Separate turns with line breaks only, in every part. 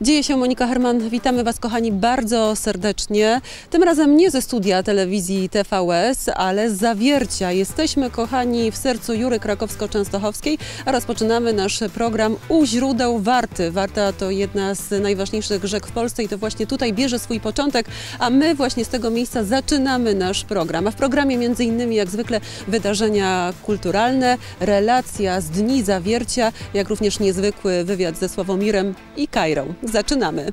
Dzieje się Monika Herman. Witamy Was, kochani, bardzo serdecznie. Tym razem nie ze studia telewizji TVS, ale z zawiercia. Jesteśmy, kochani, w sercu Jury Krakowsko-Częstochowskiej, a rozpoczynamy nasz program u źródeł Warty. Warta to jedna z najważniejszych rzek w Polsce i to właśnie tutaj bierze swój początek, a my właśnie z tego miejsca zaczynamy nasz program. A w programie między innymi, jak zwykle, wydarzenia kulturalne, relacja z Dni Zawiercia, jak również niezwykły wywiad ze Sławomirem i Kairą. Zaczynamy.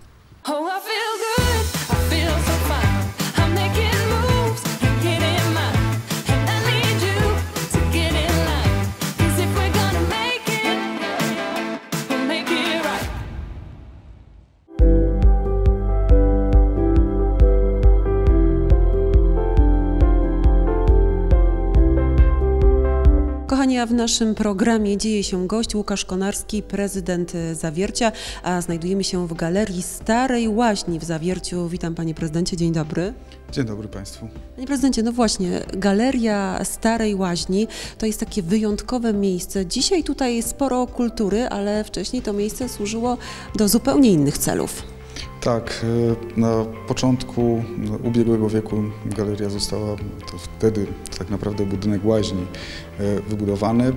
W naszym programie dzieje się gość Łukasz Konarski, prezydent Zawiercia, a znajdujemy się w Galerii Starej Łaźni w Zawierciu. Witam panie prezydencie, dzień dobry.
Dzień dobry Państwu.
Panie prezydencie, no właśnie, Galeria Starej Łaźni to jest takie wyjątkowe miejsce. Dzisiaj tutaj sporo kultury, ale wcześniej to miejsce służyło do zupełnie innych celów.
Tak, e, na początku ubiegłego wieku galeria została, to wtedy tak naprawdę budynek łaźni e, wybudowany. E,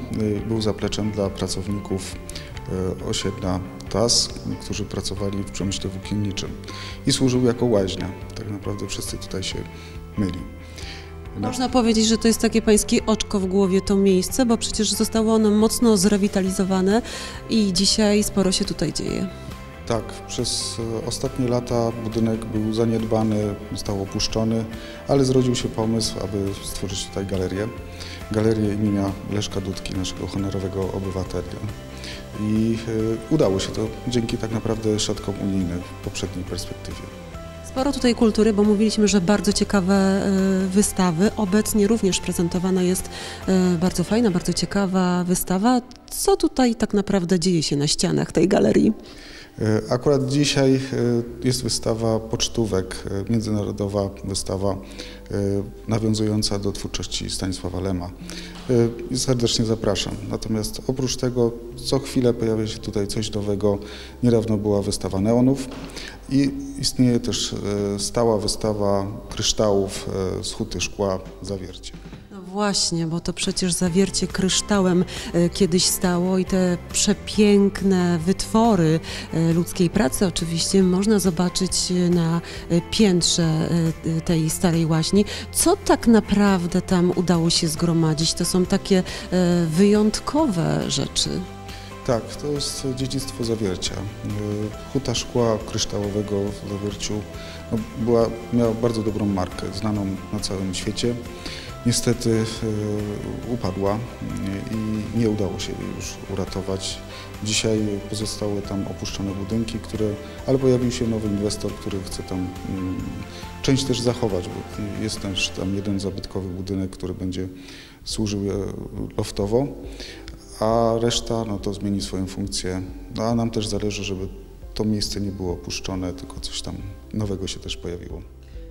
Był zapleczem dla pracowników osiedla TAS, którzy pracowali w przemyśle włókienniczym i służył jako łaźnia. Tak naprawdę wszyscy tutaj się myli. Na-
Można powiedzieć, że to jest takie pańskie oczko w głowie to miejsce, bo przecież zostało ono mocno zrewitalizowane i dzisiaj sporo się tutaj dzieje.
Tak, przez e, ostatnie lata budynek był zaniedbany, został opuszczony, ale zrodził się pomysł, aby stworzyć tutaj galerię. Galerię imienia Leszka Dudki, naszego honorowego obywatela. I e, udało się to dzięki tak naprawdę środkom unijnym w poprzedniej perspektywie.
Sporo tutaj kultury, bo mówiliśmy, że bardzo ciekawe e, wystawy. Obecnie również prezentowana jest bardzo fajna, bardzo ciekawa wystawa. Co tutaj tak naprawdę dzieje się na ścianach tej galerii?
E, Akurat dzisiaj e, jest wystawa pocztówek, e, międzynarodowa wystawa nawiązująca do twórczości Stanisława Lema. Serdecznie zapraszam. Natomiast oprócz tego co chwilę pojawia się tutaj coś nowego. Niedawno była wystawa neonów i istnieje też stała wystawa kryształów z huty szkła Zawiercie.
Właśnie, bo to przecież zawiercie kryształem e, kiedyś stało i te przepiękne wytwory e, ludzkiej pracy oczywiście można zobaczyć e, na piętrze tej starej łaźni. Co tak naprawdę tam udało się zgromadzić? To są takie wyjątkowe rzeczy.
Tak, to jest dziedzictwo Zawiercia. Huta szkła kryształowego w Zawierciu no, była, miała bardzo dobrą markę, znaną na całym świecie. Niestety y, upadła i nie udało się jej już uratować. Dzisiaj pozostały tam opuszczone budynki, które, ale pojawił się nowy inwestor, który chce tam mm, część też zachować, bo jest też tam jeden zabytkowy budynek, który będzie służył e, loftowo a reszta no to zmieni swoją funkcję. No, a nam też zależy, żeby to miejsce nie było opuszczone, tylko coś tam nowego się też pojawiło.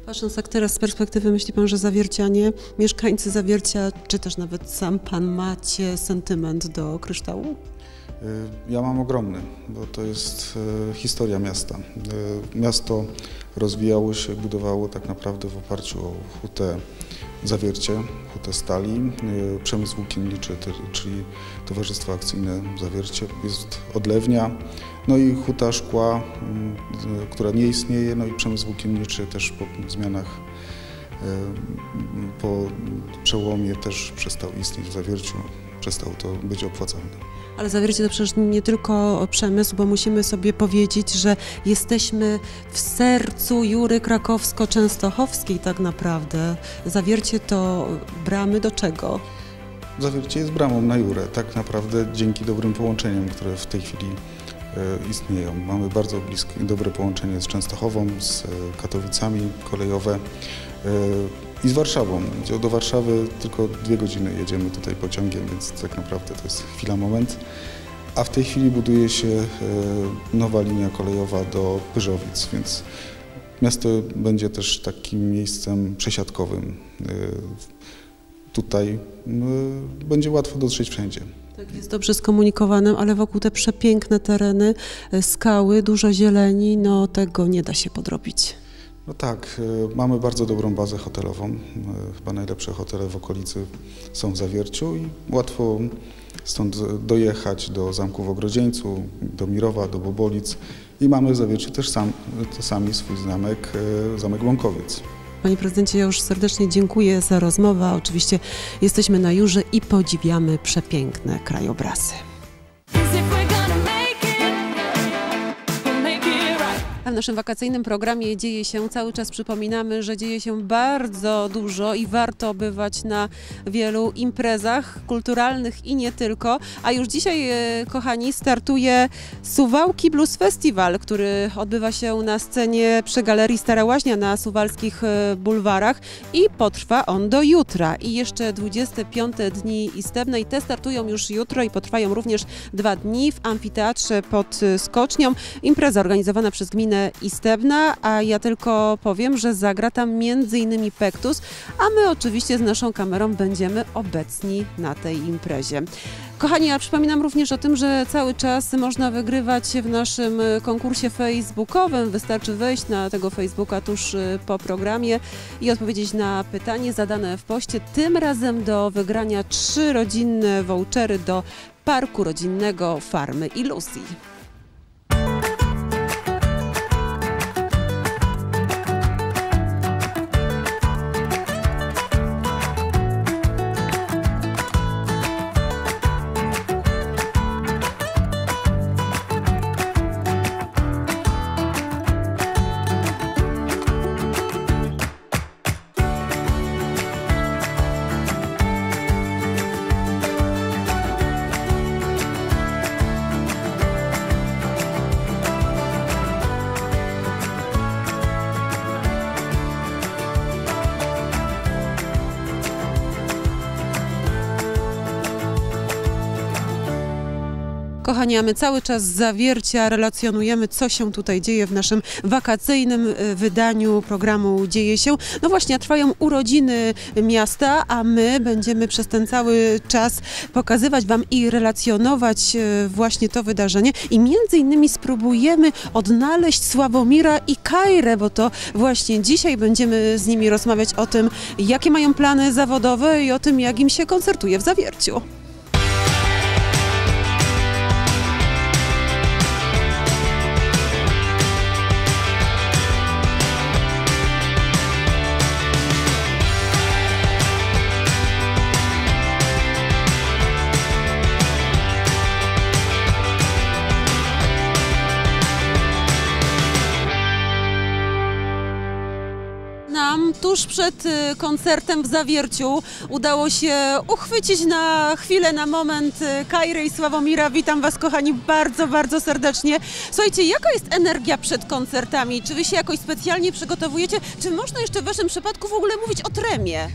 Patrząc tak teraz z perspektywy, myśli Pan, że zawiercianie, mieszkańcy zawiercia, czy też nawet sam Pan macie sentyment do kryształu?
Y, Ja mam ogromny, bo to jest y, historia miasta. Y, Miasto rozwijało się, budowało tak naprawdę w oparciu o hutę Zawiercie, hutę stali, y, przemysł włókienniczy, czyli Towarzystwo Akcyjne Zawiercie, jest odlewnia, no i huta szkła, mm, y, która nie istnieje, no i przemysł włókienniczy też po zmianach y, po przełomie też przestał istnieć w Zawierciu, przestał to być opłacalne.
Ale zawiercie to przecież nie tylko przemysł, bo musimy sobie powiedzieć, że jesteśmy w sercu Jury Krakowsko-Częstochowskiej tak naprawdę. Zawiercie to bramy do czego?
Zawiercie jest bramą na Jurę, tak naprawdę dzięki dobrym połączeniom, które w tej chwili e, istnieją. Mamy bardzo bliskie, dobre połączenie z Częstochową, z e, Katowicami kolejowe e, i z Warszawą, do Warszawy tylko dwie godziny jedziemy tutaj pociągiem, więc tak naprawdę to jest chwila, moment. A w tej chwili buduje się e, nowa linia kolejowa do Pyżowic, więc miasto będzie też takim miejscem przesiadkowym. E, Tutaj e, będzie łatwo dotrzeć wszędzie.
Tak, jest dobrze skomunikowanym, ale wokół te przepiękne tereny, skały, dużo zieleni, no tego nie da się podrobić.
No tak, y, mamy bardzo dobrą bazę hotelową. Y, Chyba najlepsze hotele w okolicy są w Zawierciu i łatwo stąd dojechać do zamku w Ogrodzieńcu, do Mirowa, do Bobolic i mamy w Zawierciu też sam, sami swój zamek, y, zamek Łąkowiec.
Panie prezydencie, ja już serdecznie dziękuję za rozmowę. Oczywiście jesteśmy na Jurze i podziwiamy przepiękne krajobrazy. Naszym wakacyjnym programie dzieje się, cały czas przypominamy, że dzieje się bardzo dużo i warto bywać na wielu imprezach kulturalnych i nie tylko. A już dzisiaj, e, kochani, startuje Suwałki Blues Festival, który odbywa się na scenie przy Galerii Stara Łaźnia na suwalskich e, bulwarach i potrwa on do jutra. I jeszcze 25 dni istebne i te startują już jutro i potrwają również dwa dni w amfiteatrze pod e, Skocznią. Impreza organizowana przez gminę Istebna, a ja tylko powiem, że zagra tam m.in. Pektus, a my oczywiście z naszą kamerą będziemy obecni na tej imprezie. Kochani, ja przypominam również o tym, że cały czas można wygrywać w naszym konkursie facebookowym. Wystarczy wejść na tego Facebooka tuż e, po programie i odpowiedzieć na pytanie zadane w poście. Tym razem do wygrania trzy rodzinne vouchery do parku rodzinnego Farmy i Kochani, a my cały czas zawiercia relacjonujemy, co się tutaj dzieje w naszym wakacyjnym y, wydaniu programu Dzieje się. No właśnie, trwają urodziny miasta, a my będziemy przez ten cały czas pokazywać Wam i relacjonować y, właśnie to wydarzenie i między innymi spróbujemy odnaleźć Sławomira i Kajrę, bo to właśnie dzisiaj będziemy z nimi rozmawiać o tym, jakie mają plany zawodowe i o tym, jak im się koncertuje w zawierciu. Nam tuż przed y, koncertem w Zawierciu udało się uchwycić na chwilę, na moment y, Kajry i Sławomira. Witam Was, kochani, bardzo, bardzo serdecznie. Słuchajcie, jaka jest energia przed koncertami? Czy Wy się jakoś specjalnie przygotowujecie? Czy można jeszcze w Waszym przypadku w ogóle mówić o tremie?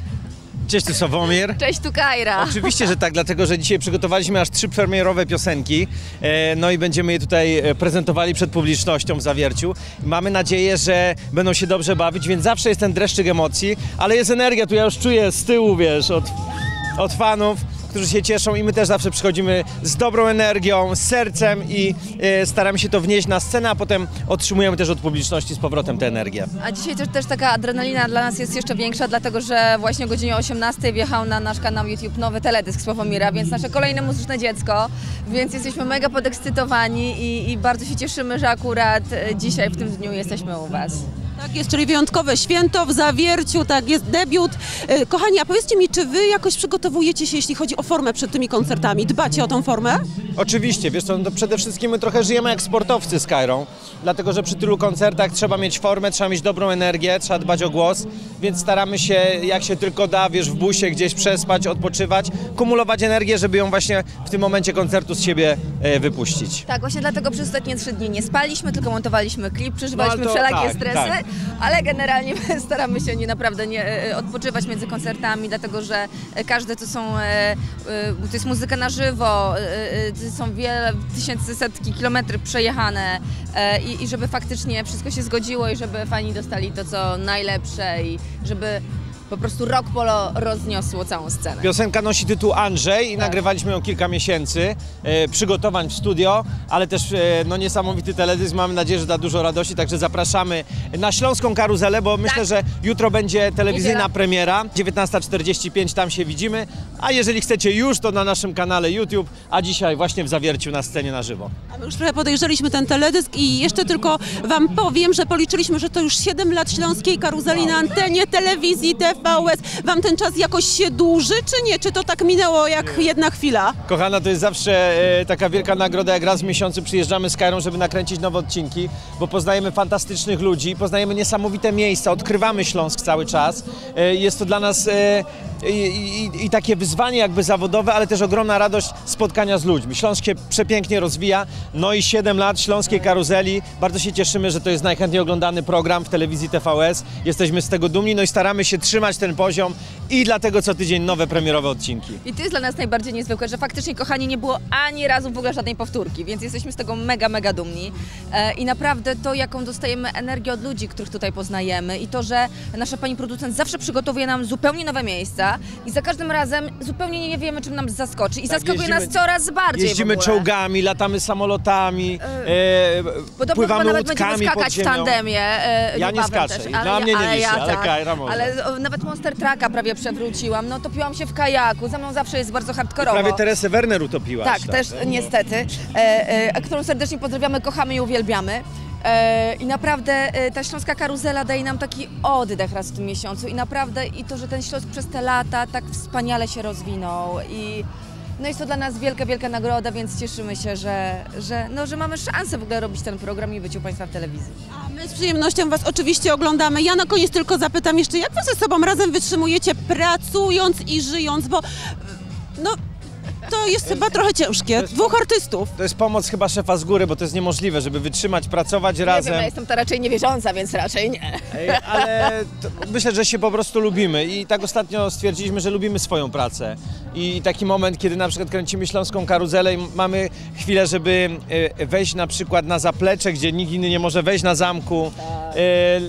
Cześć, tu Sławomir.
Cześć, tu Kajra.
Oczywiście, że tak, dlatego że dzisiaj przygotowaliśmy aż trzy premierowe piosenki, e, no i będziemy je tutaj e, prezentowali przed publicznością w Zawierciu. Mamy nadzieję, że będą się dobrze bawić, więc zawsze jest ten dreszczyk emocji, ale jest energia, tu ja już czuję z tyłu, wiesz, od, od fanów, którzy się cieszą i my też zawsze przychodzimy z dobrą energią, z sercem i e, staramy się to wnieść na scenę, a potem otrzymujemy też od publiczności z powrotem tę energię.
A dzisiaj też, też taka adrenalina dla nas jest jeszcze większa, dlatego że właśnie o godzinie 18 wjechał na nasz kanał YouTube nowy teledysk Sławomira, więc nasze kolejne muzyczne dziecko, więc jesteśmy mega podekscytowani i, i bardzo się cieszymy, że akurat e, dzisiaj w tym dniu jesteśmy u Was.
Tak jest, czyli wyjątkowe święto w Zawierciu, tak jest debiut. Y, Kochani, a powiedzcie mi, czy Wy jakoś przygotowujecie się, jeśli chodzi o formę przed tymi koncertami? Dbacie o tą formę?
Oczywiście, wiesz co, no to przede wszystkim my trochę żyjemy jak sportowcy z Kairą, dlatego że przy tylu koncertach trzeba mieć formę, trzeba mieć dobrą energię, trzeba dbać o głos, więc staramy się jak się tylko da, wiesz, w busie gdzieś przespać, odpoczywać, kumulować energię, żeby ją właśnie w tym momencie koncertu z siebie e, wypuścić.
Tak, właśnie dlatego przez ostatnie trzy dni nie spaliśmy, tylko montowaliśmy klip, przeżywaliśmy
No, to
wszelakie
tak,
stresy,
tak.
Ale generalnie my staramy się nie naprawdę nie e, odpoczywać między koncertami, dlatego że e, każde to są, e, e, to jest muzyka na żywo, e, e, są wiele tysięcy, setki kilometrów przejechane e, i, i żeby faktycznie wszystko się zgodziło i żeby fani dostali to, co najlepsze i żeby po prostu Rock Polo rozniosło całą scenę.
Piosenka nosi tytuł Andrzej i nagrywaliśmy ją kilka miesięcy, e, przygotowań w studio, ale też e, no, niesamowity teledysk. Mamy nadzieję, że da dużo radości, także zapraszamy na Śląską Karuzelę, bo myślę, że jutro będzie telewizyjna
Niedziela.
premiera. 19.45 tam się widzimy, a jeżeli chcecie już, to na naszym kanale YouTube, a dzisiaj właśnie w Zawierciu na scenie na żywo.
A my już trochę podejrzeliśmy ten teledysk i jeszcze tylko Wam powiem, że policzyliśmy, że to już 7 lat śląskiej karuzeli na antenie telewizji TVS. Wam ten czas jakoś się dłuży, czy nie? Czy to tak minęło jak jedna chwila?
Kochana, to jest zawsze e, taka wielka nagroda, jak raz w miesiącu przyjeżdżamy z Kairą, żeby nakręcić nowe odcinki, bo poznajemy fantastycznych ludzi, poznajemy niesamowite miejsca, odkrywamy Śląsk cały czas. E, jest to dla nas e, i, i, takie wyzwanie jakby zawodowe, ale też ogromna radość spotkania z ludźmi. Śląsk się przepięknie rozwija, no i 7 lat Śląskiej Karuzeli. Bardzo się cieszymy, że to jest najchętniej oglądany program w telewizji TVS. Jesteśmy z tego dumni, no i staramy się trzymać ten poziom i dlatego co tydzień nowe premierowe odcinki.
I to jest dla nas najbardziej niezwykłe, że faktycznie, kochani, nie było ani razu w ogóle żadnej powtórki, więc jesteśmy z tego mega, mega dumni. E, I naprawdę to, jaką dostajemy energię od ludzi, których tutaj poznajemy i to, że nasza pani producent zawsze przygotowuje nam zupełnie nowe miejsca i za każdym razem zupełnie nie wiemy, czym nam zaskoczy i zaskakuje
Tak, jeździmy-
nas coraz bardziej
Jeździmy czołgami, latamy samolotami, e,
Podobno
pływamy
chyba nawet będziemy
łódkami pod
skakać w tandemie. e,
Ja nie skaczę.
Też,
Dla mnie nie ale
tak.
Kajra może.
Ale o, nawet Monster Trucka prawie przewróciłam, no topiłam się w kajaku, za mną zawsze jest bardzo hardkorowo.
Prawie Teresę Werner utopiłaś.
Tak, też niestety, e, e, którą serdecznie pozdrawiamy, kochamy i uwielbiamy. E, I naprawdę e, ta śląska karuzela daje nam taki oddech raz w tym miesiącu i naprawdę i to, że ten Śląsk przez te lata tak wspaniale się rozwinął i no jest to dla nas wielka, wielka nagroda, więc cieszymy się, że, że, no, że mamy szansę w ogóle robić ten program i być u Państwa w telewizji.
A my z przyjemnością Was oczywiście oglądamy. Ja na koniec tylko zapytam jeszcze, jak Wy ze sobą razem wytrzymujecie pracując i żyjąc, bo no to jest chyba trochę ciężkie. Dwóch artystów.
To jest pomoc chyba szefa z góry, bo to jest niemożliwe, żeby wytrzymać, pracować
Nie
razem.
wiem, ja jestem to raczej niewierząca, więc raczej nie.
Ej, Ale to, myślę, że się po prostu lubimy i tak ostatnio stwierdziliśmy, że lubimy swoją pracę. I taki moment, kiedy na przykład kręcimy Śląską Karuzelę i mamy chwilę, żeby e, wejść na przykład na zaplecze, gdzie nikt inny nie może wejść na zamku, e,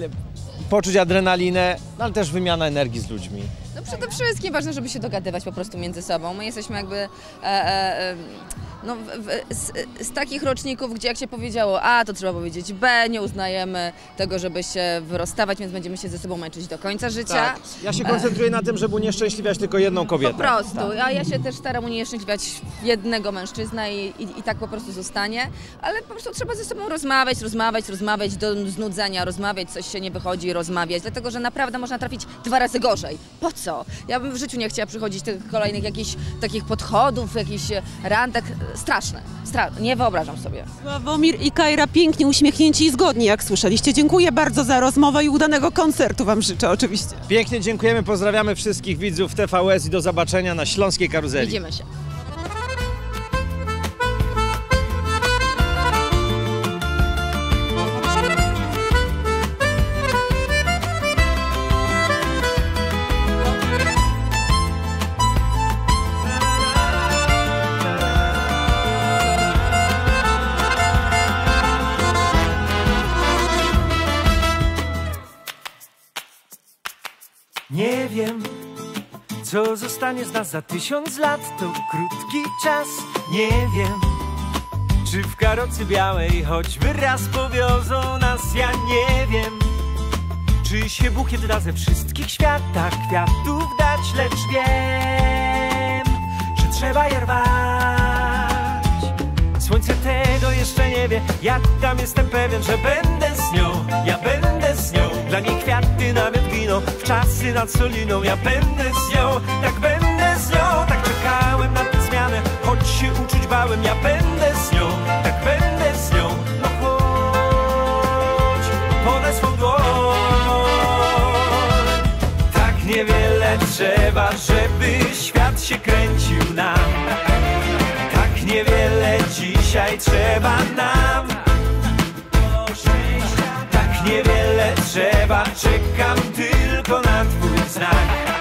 poczuć adrenalinę, no ale też wymiana energii z ludźmi.
No przede wszystkim ważne, żeby się dogadywać po prostu między sobą. My jesteśmy jakby e, e, no, w, z, z takich roczników, gdzie jak się powiedziało A, to trzeba powiedzieć B, nie uznajemy tego, żeby się rozstawać, więc będziemy się ze sobą męczyć do końca życia.
Tak. Ja się koncentruję na tym, żeby unieszczęśliwiać tylko jedną kobietę.
Po prostu, a ja się też staram unieszczęśliwiać jednego mężczyzna i, i, i tak po prostu zostanie, ale po prostu trzeba ze sobą rozmawiać, rozmawiać, rozmawiać do znudzenia, rozmawiać, coś się nie wychodzi, rozmawiać, dlatego że naprawdę można trafić dwa razy gorzej. Po co? Ja bym w życiu nie chciała przychodzić tych kolejnych jakichś takich podchodów, jakichś randek. Straszne, Stra nie wyobrażam sobie.
Sławomir i Kajra pięknie uśmiechnięci i zgodni, jak słyszeliście. Dziękuję bardzo za rozmowę i udanego koncertu Wam życzę oczywiście.
Pięknie dziękujemy, pozdrawiamy wszystkich widzów TVS i do zobaczenia na Śląskiej Karuzeli.
Widzimy się.
Zostanie z nas za tysiąc lat, to krótki czas. Nie wiem, czy w karocy białej choćby raz powiozą nas, ja nie wiem. Czy się bukiet da ze wszystkich światach kwiatów dać, lecz wiem, że trzeba je rwać. Słońce tego jeszcze nie wie, ja tam jestem pewien, że będę z nią, ja będę z nią. Dla niej kwiaty nawet w czasy nad Soliną, ja będę z nią, tak będę z nią. Tak czekałem na tę zmianę, choć się uczuć bałem, ja będę z nią, tak będę z nią. No chodź, podaj swą dłoń. Tak niewiele trzeba, żeby świat się kręcił nam. Tak niewiele dzisiaj trzeba nam. Tak niewiele trzeba, czekam time.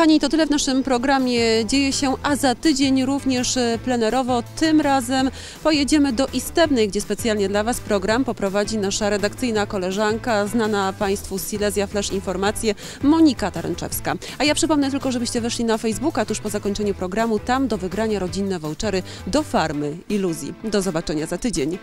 Kochani, to tyle w naszym programie dzieje się, a za tydzień również e, plenerowo. Tym razem pojedziemy do Istebnej, gdzie specjalnie dla Was program poprowadzi nasza redakcyjna koleżanka, znana Państwu z Silesia Flash Informacje, Monika Taręczewska. A ja przypomnę tylko, żebyście weszli na Facebooka tuż po zakończeniu programu, tam do wygrania rodzinne vouchery do farmy iluzji. Do zobaczenia za tydzień.